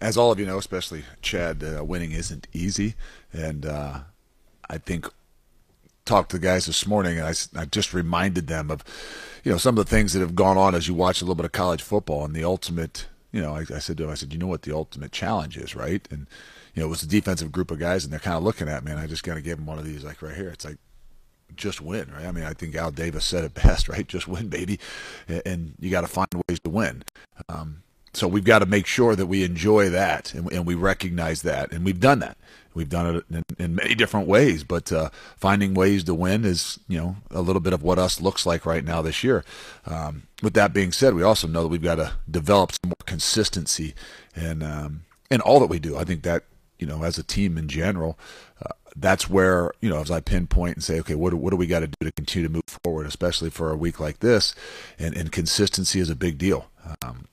as all of you know, especially Chad, uh, winning isn't easy, and uh, I think talked to the guys this morning, and I, I just reminded them of, you know, some of the things that have gone on as you watch a little bit of college football, and the ultimate, you know, I, I said to him, I said, you know what the ultimate challenge is, right? And you know, it was a defensive group of guys, and they're kind of looking at me, and I just kind of gave them one of these, like right here. It's like just win, right? I mean, I think Al Davis said it best, right? Just win, baby, and you got to find ways to win. Um, so we've got to make sure that we enjoy that and, and, we recognize that, and we've done that. We've done it in, in many different ways, but uh, finding ways to win is, you know, a little bit of what us looks like right now this year. Um, with that being said, we also know that we've got to develop some more consistency and um, in all that we do. I think that you know, as a team in general, uh, that's where you know, as I pinpoint and say, okay, what what do we got to do to continue to move forward, especially for a week like this, and and consistency is a big deal. Um,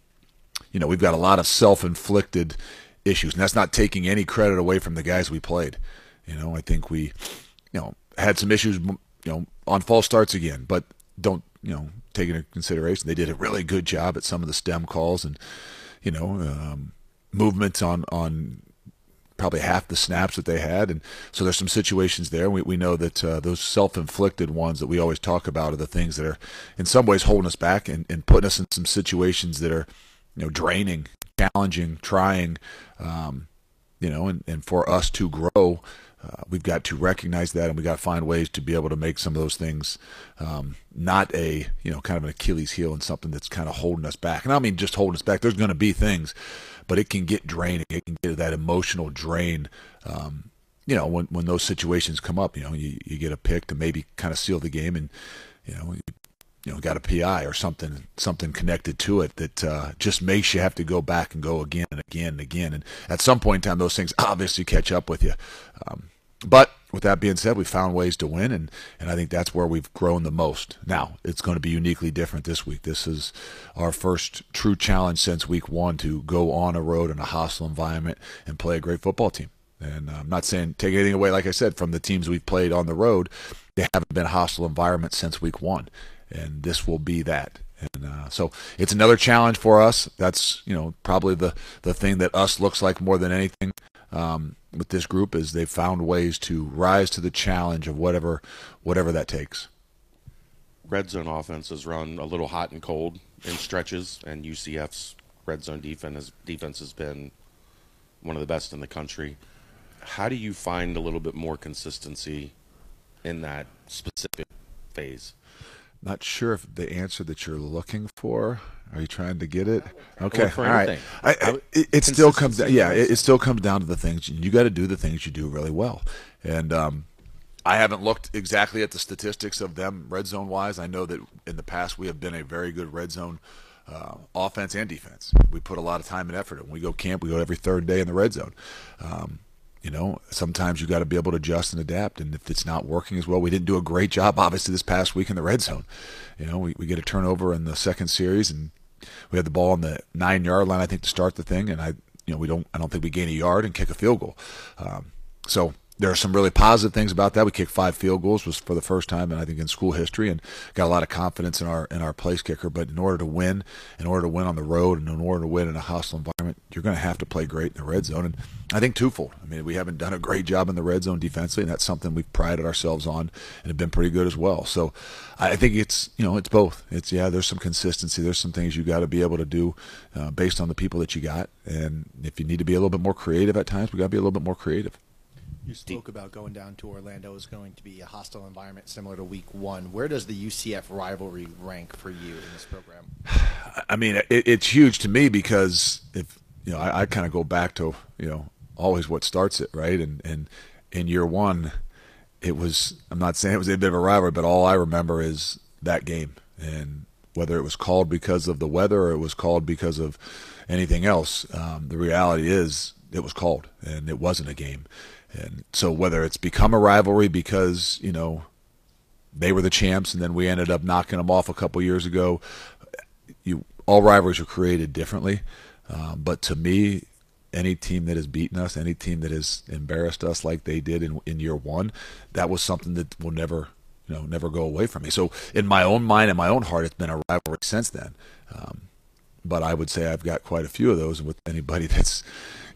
you know, we've got a lot of self-inflicted issues, and that's not taking any credit away from the guys we played. You know, I think we, you know, had some issues, you know, on false starts again, but don't you know take into consideration they did a really good job at some of the stem calls and you know um, movements on on probably half the snaps that they had. And so there's some situations there. We, we know that uh, those self-inflicted ones that we always talk about are the things that are in some ways holding us back and, and putting us in some situations that are, you know, draining, challenging, trying, um, you know, and, and for us to grow, uh, we've got to recognize that and we've got to find ways to be able to make some of those things um, not a, you know, kind of an Achilles heel and something that's kind of holding us back. And I mean just holding us back. There's going to be things but it can get draining. It can get that emotional drain. Um, you know, when when those situations come up, you know, you, you get a pick to maybe kind of seal the game, and you know, you know, got a PI or something something connected to it that uh, just makes you have to go back and go again and again and again. And at some point in time, those things obviously catch up with you. Um, but with that being said, we found ways to win, and, and I think that's where we've grown the most. Now, it's going to be uniquely different this week. This is our first true challenge since week one to go on a road in a hostile environment and play a great football team. And I'm not saying take anything away, like I said, from the teams we've played on the road. They haven't been hostile environment since week one, and this will be that. And uh, so it's another challenge for us. That's you know probably the the thing that us looks like more than anything um, with this group is they've found ways to rise to the challenge of whatever whatever that takes. Red zone offenses run a little hot and cold in stretches, and UCF's red zone defense has, defense has been one of the best in the country. How do you find a little bit more consistency in that specific phase? Not sure if the answer that you're looking for. Are you trying to get it? Okay, all right. I, I, it, it still comes down. Yeah, it, it, still comes down to the things you got to do. The things you do really well, and um, I haven't looked exactly at the statistics of them red zone wise. I know that in the past we have been a very good red zone uh, offense and defense. We put a lot of time and effort. When we go camp, we go every third day in the red zone. Um, you know, sometimes you got to be able to adjust and adapt. And if it's not working as well, we didn't do a great job, obviously, this past week in the red zone. You know, we, we get a turnover in the second series, and we had the ball on the nine yard line, I think, to start the thing. And I, you know, we don't, I don't think we gain a yard and kick a field goal. Um, so there are some really positive things about that. We kicked five field goals was for the first time, and I think in school history, and got a lot of confidence in our in our place kicker. But in order to win, in order to win on the road, and in order to win in a hostile environment, you're going to have to play great in the red zone. And I think twofold. I mean, we haven't done a great job in the red zone defensively, and that's something we've prided ourselves on and have been pretty good as well. So I think it's you know it's both. It's yeah, there's some consistency. There's some things you got to be able to do uh, based on the people that you got, and if you need to be a little bit more creative at times, we got to be a little bit more creative. You spoke about going down to Orlando is going to be a hostile environment similar to Week One. Where does the UCF rivalry rank for you in this program? I mean, it, it's huge to me because if you know, I, I kind of go back to you know always what starts it, right? And and in year one, it was. I'm not saying it was a bit of a rivalry, but all I remember is that game and whether it was called because of the weather or it was called because of anything else. Um, the reality is it was called and it wasn't a game and so whether it's become a rivalry because, you know, they were the champs and then we ended up knocking them off a couple years ago, you all rivalries are created differently. Um, but to me, any team that has beaten us, any team that has embarrassed us like they did in, in year one, that was something that will never, you know, never go away from me. So in my own mind and my own heart, it's been a rivalry since then. Um, but I would say I've got quite a few of those with anybody that's,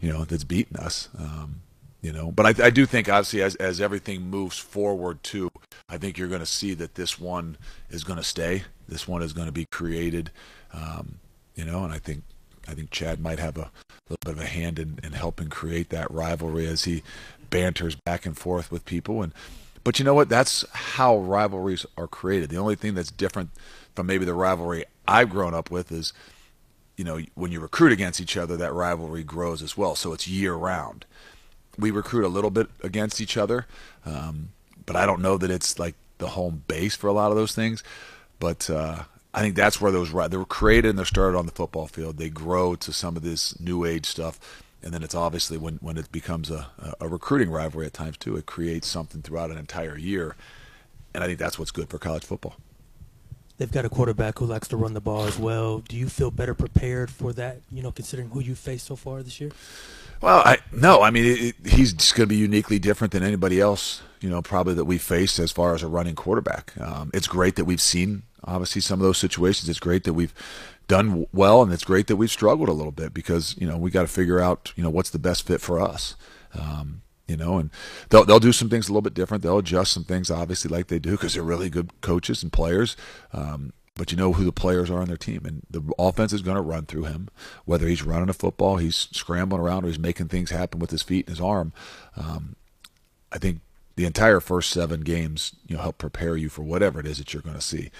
you know, that's beaten us. Um, you know, but I, I do think obviously as as everything moves forward too, I think you're going to see that this one is going to stay. This one is going to be created. Um, you know, and I think I think Chad might have a little bit of a hand in, in helping create that rivalry as he banters back and forth with people. And but you know what? That's how rivalries are created. The only thing that's different from maybe the rivalry I've grown up with is, you know, when you recruit against each other, that rivalry grows as well. So it's year round. We recruit a little bit against each other, um, but I don't know that it's like the home base for a lot of those things. But uh, I think that's where those they were created and they're started on the football field. They grow to some of this new age stuff, and then it's obviously when when it becomes a a recruiting rivalry at times too. It creates something throughout an entire year, and I think that's what's good for college football. They've got a quarterback who likes to run the ball as well. Do you feel better prepared for that? You know, considering who you faced so far this year. Well, I no, I mean it, it, he's just going to be uniquely different than anybody else. You know, probably that we've faced as far as a running quarterback. Um, it's great that we've seen obviously some of those situations. It's great that we've done well, and it's great that we've struggled a little bit because you know we got to figure out you know what's the best fit for us. Um, you know, and they'll they'll do some things a little bit different. They'll adjust some things, obviously, like they do because they're really good coaches and players. Um, but you know who the players are on their team, and the offense is going to run through him. Whether he's running a football, he's scrambling around, or he's making things happen with his feet and his arm. Um, I think the entire first seven games, you know, help prepare you for whatever it is that you're going to see.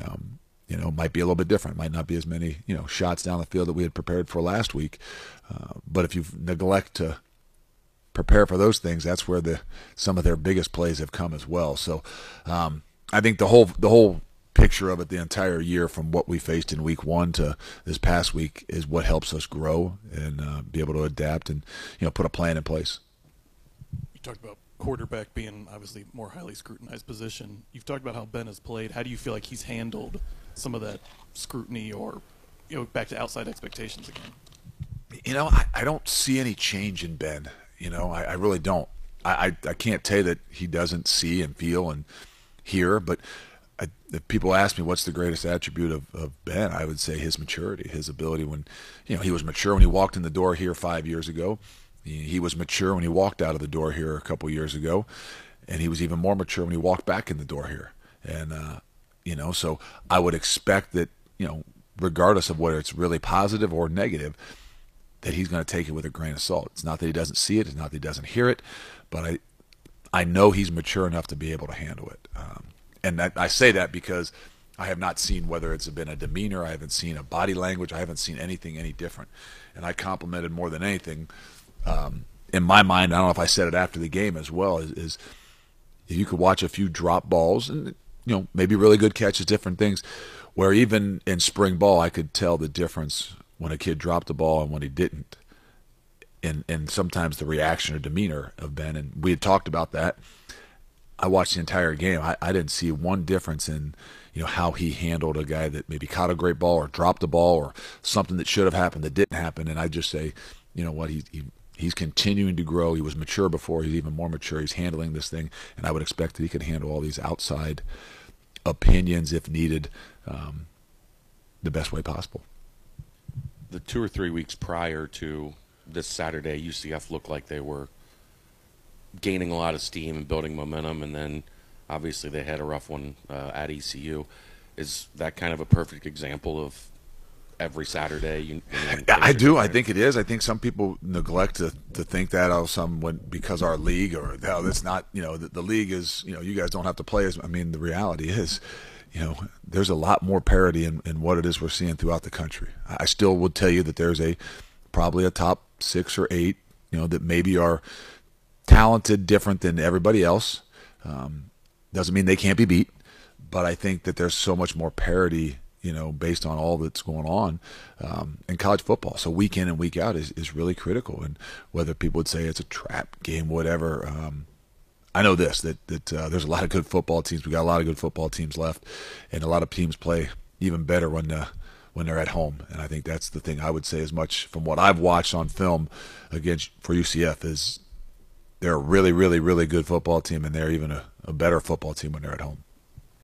Um, you know, might be a little bit different. Might not be as many, you know, shots down the field that we had prepared for last week. Uh, but if you neglect to prepare for those things, that's where the some of their biggest plays have come as well. So, um, I think the whole the whole picture of it the entire year from what we faced in week one to this past week is what helps us grow and uh, be able to adapt and you know put a plan in place. You talked about quarterback being obviously more highly scrutinized position. You've talked about how Ben has played. How do you feel like he's handled some of that scrutiny or you know back to outside expectations again? You know, I, I don't see any change in Ben. You know, I, I really don't. I, I, I can't tell you that he doesn't see and feel and hear, but I, if people ask me what's the greatest attribute of, of Ben, I would say his maturity, his ability when, you know, he was mature when he walked in the door here five years ago. He was mature when he walked out of the door here a couple years ago, and he was even more mature when he walked back in the door here. And uh, you know, so I would expect that you know, regardless of whether it's really positive or negative, that he's going to take it with a grain of salt. It's not that he doesn't see it, it's not that he doesn't hear it, but I, I know he's mature enough to be able to handle it. Um, and I, I say that because I have not seen whether it's been a demeanor, I haven't seen a body language, I haven't seen anything any different. And I complimented more than anything um, in my mind, I don't know if I said it after the game as well, is, is if you could watch a few drop balls and you know maybe really good catches, different things, where even in spring ball I could tell the difference when a kid dropped the ball and when he didn't, and and sometimes the reaction or demeanor of Ben. And we had talked about that. I watched the entire game. I, I didn't see one difference in you know how he handled a guy that maybe caught a great ball or dropped a ball or something that should have happened that didn't happen. And I just say, you know what, he, he He's continuing to grow. He was mature before. He's even more mature. He's handling this thing, and I would expect that he could handle all these outside opinions if needed um, the best way possible. The two or three weeks prior to this Saturday, UCF looked like they were gaining a lot of steam and building momentum, and then obviously they had a rough one uh, at ECU. Is that kind of a perfect example of every Saturday. You, you I do. I think it is. I think some people neglect to, to think that oh, some when because our league or no, that's not. You know, the, the league is. You know, you guys don't have to play as. I mean, the reality is, you know, there's a lot more parity in, in what it is we're seeing throughout the country. I still would tell you that there's a probably a top six or eight. You know, that maybe are talented, different than everybody else. Um, doesn't mean they can't be beat, but I think that there's so much more parity you know, based on all that's going on um, in college football. So week in and week out is, is really critical. And whether people would say it's a trap game, whatever, um, I know this that that uh, there's a lot of good football teams. We got a lot of good football teams left, and a lot of teams play even better when uh, when they're at home. And I think that's the thing I would say as much from what I've watched on film against for UCF is they're a really, really, really good football team, and they're even a, a better football team when they're at home.